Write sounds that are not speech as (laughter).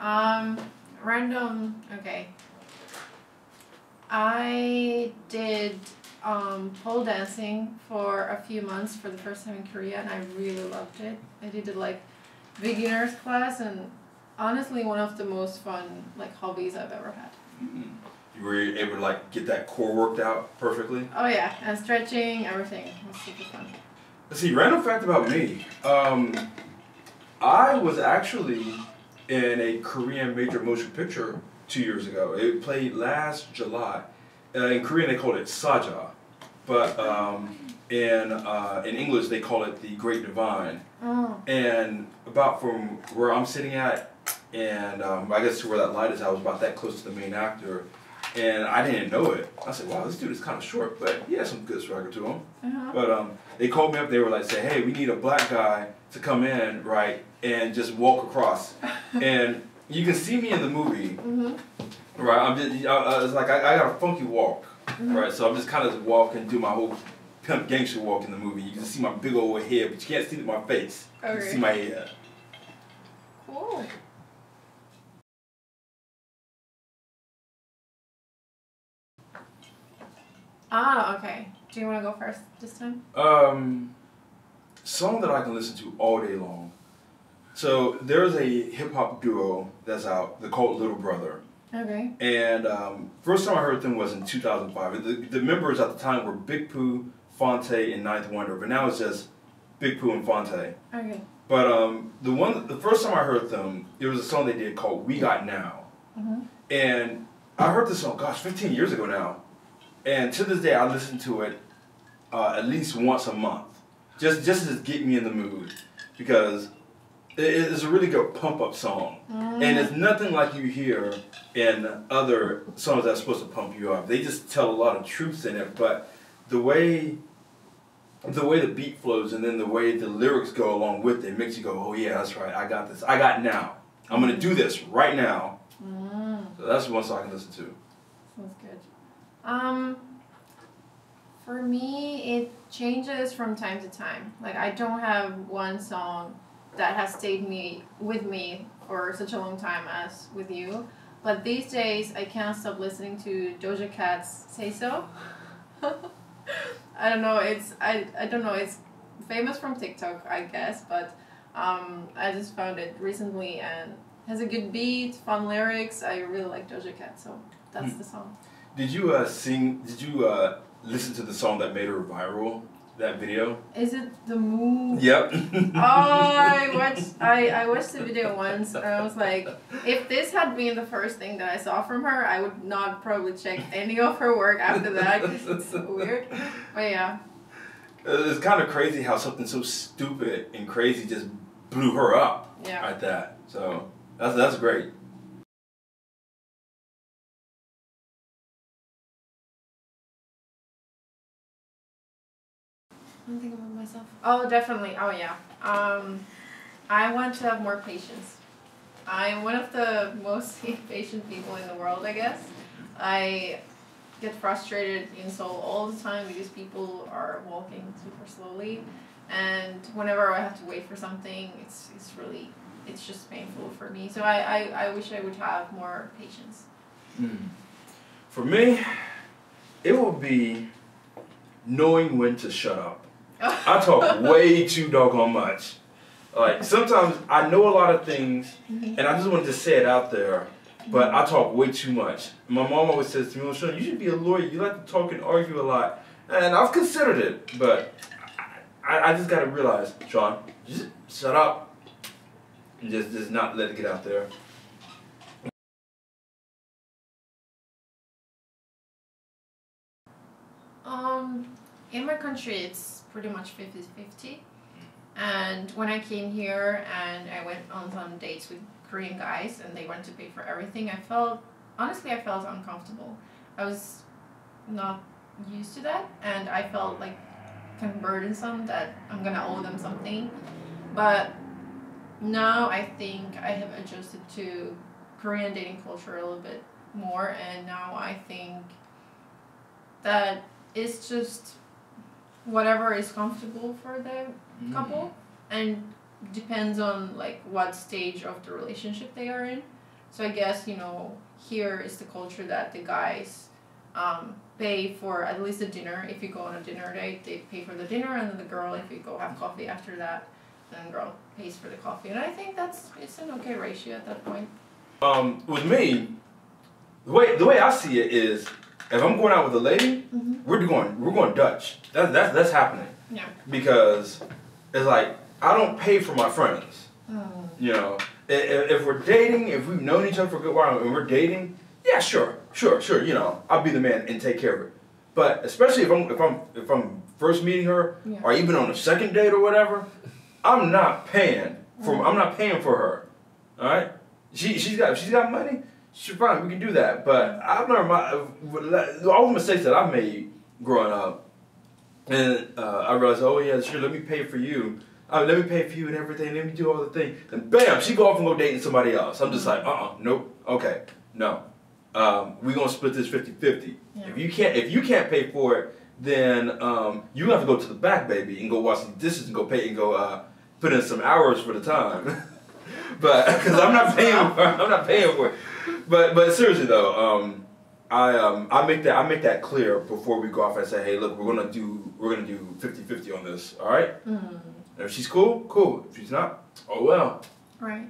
Um, random. Okay. I did um, pole dancing for a few months for the first time in Korea, and I really loved it. I did it like beginners class, and honestly, one of the most fun like hobbies I've ever had. Mm-hmm. You were able to like get that core worked out perfectly. Oh yeah, and stretching, everything it was super fun. Let's see. Random fact about me. Um, I was actually in a Korean major motion picture two years ago. It played last July. Uh, in Korean, they called it Saja, but um, in uh, in English they call it the Great Divine. Oh. And about from where I'm sitting at, and um, I guess to where that light is, I was about that close to the main actor, and I didn't know it. I said, "Wow, this dude is kind of short, but he has some good swagger to him." Uh-huh. But um, they called me up. They were like, "Say, hey, we need a black guy to come in, right, and just walk across." And you can see me in the movie, Mhm. right? I'm just, I, it's like I, I got a funky walk, Mhm. right? So I'm just kind of walking, do my whole pimp gangster walk in the movie. You can see my big old head, but you can't see my face. You can see my head. Cool. Ah, okay. Do you want to go first this time? Um, song that I can listen to all day long. So there's a hip hop duo that's out. They're called Little Brother. Okay. And um, first time I heard them was in 2005. The, the members at the time were Big Pooh, Phonte, and Ninth Wonder, but now it's just Big Pooh and Phonte. Okay. But um, the one, the first time I heard them, it was a song they did called "We Got Now," Mm-hmm. and I heard this song, gosh, 15 years ago now, and to this day I listen to it uh, at least once a month, just just to get me in the mood, because it's a really good pump up song, and it's nothing like you hear in other songs that's supposed to pump you up. They just tell a lot of truths in it, but the way the way the beat flows and then the way the lyrics go along with it makes you go, oh yeah, that's right, I got this, I got now. I'm gonna do this right now. Mm, So that's one song I can listen to. sounds good. Um, for me, it changes from time to time. Like I don't have one song that has stayed me with me for such a long time as with you. But these days, I can't stop listening to Doja Cat's "Say So." (laughs) I don't know. It's I I don't know. It's famous from TikTok, I guess, but um, I just found it recently and has a good beat, fun lyrics. I really like Doja Cat, so that's Hmm. the song. Did you uh, sing? Did you uh, listen to the song that made her viral? That video? Is it the move? Yep. Oh, I watched. I, I watched the video once, and I was like, if this had been the first thing that I saw from her, I would not probably check any of her work after that. it's so weird. But yeah, uh, It's kind of crazy how something so stupid and crazy just blew her up yeah. like that. So that's that's great. I'm thinking about myself. Oh, definitely. Oh, yeah. Um, I want to have more patience. I'm one of the most (laughs) impatient people in the world, I guess. I get frustrated in Seoul all the time because people are walking super slowly, and whenever I have to wait for something, it's it's really it's just painful for me. So I, I, I wish I would have more patience. For me, it will be knowing when to shut up. I talk way too doggone much. Like sometimes I know a lot of things, and I just want to say it out there, but I talk way too much. My mom always says to me, "Well, Sean, you should be a lawyer. You like to talk and argue a lot." And I've considered it, but I, I just got to realize, Sean, just shut up, and just just not let it get out there. Um, in my country, it's pretty much 50 50. And when I came here and I went on some dates with Korean guys and they wanted to pay for everything, I felt, honestly, I felt uncomfortable. I was not used to that and I felt like kind of burdensome that I'm gonna owe them something. But now I think I have adjusted to Korean dating culture a little bit more and now I think that it's just whatever is comfortable for the Mm. couple and depends on like what stage of the relationship they are in So I guess you know here is the culture that the guys um, pay for at least a dinner. If you go on a dinner date, they pay for the dinner, and then the girl, if you go have coffee after that, then the girl pays for the coffee. And I think that's it's an okay ratio at that point. Um, with me, the way the way I see it is, if I'm going out with a lady, Mm-hmm. we're going we're going Dutch. That's that's that's happening. Yeah. Because it's like I don't pay for my friends. Mm. You know, if, if we're dating, if we've known each other for a good while and we're dating, yeah, sure, sure, sure. You know, I'll be the man and take care of it. But especially if I'm if I'm if I'm first meeting her Yeah. or even on a second date or whatever, I'm not paying for I'm not paying for her. All right, she she's got she's got money. Sure, fine, we can do that. But I've learned my all the mistakes that I've made growing up, and uh, I realized, oh yeah, sure, let me pay for you. Uh, let me pay for you and everything. Let me do all the things. And bam, she go off and go dating somebody else. I'm just like, uh, uh nope, okay, no. Um, we gonna split this 50-50. Yeah. If you can't, if you can't pay for it, then um, you have to go to the back, baby, and go wash the dishes and go pay and go uh, put in some hours for the time. (laughs) but (laughs) because I'm not paying, for, I'm not paying for it. But but seriously though, um, I um, I make that I make that clear before we go off and say, hey, look, we're gonna do we're gonna do 50-50 on this. All right. Mm. If she's cool, cool. If she's not, oh well. Right.